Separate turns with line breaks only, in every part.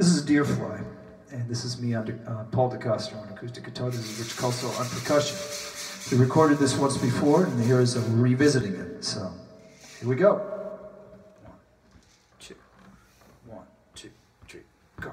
This is a deer fly, and this is me on uh, Paul DeCoster on acoustic guitar. This is Rich Kulsar on percussion. We recorded this once before, and here is a revisiting it. So here we go. One, two, one, two, three, go.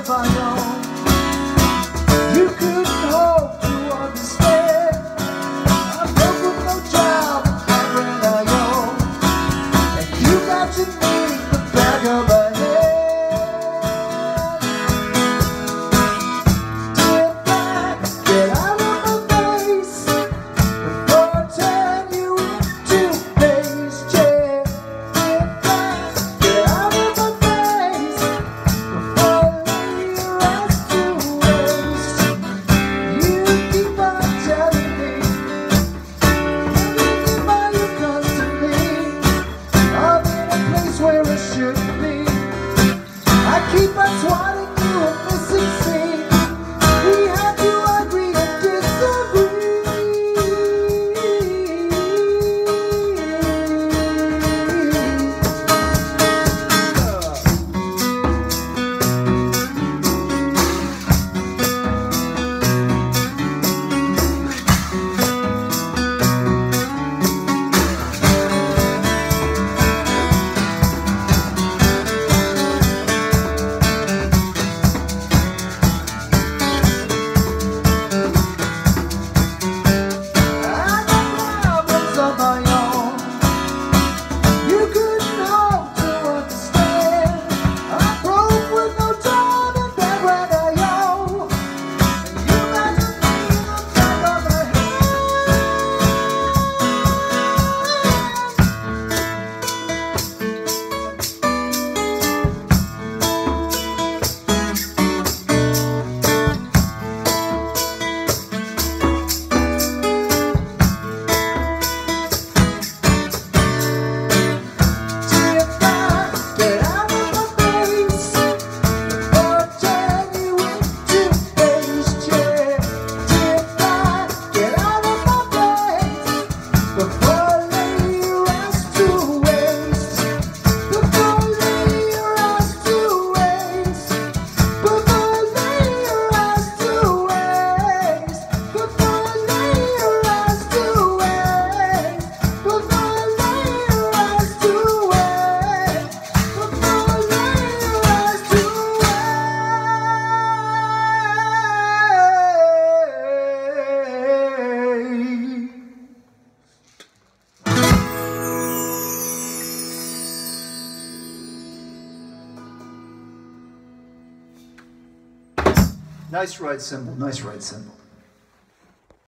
up on
Nice ride cymbal, nice ride cymbal.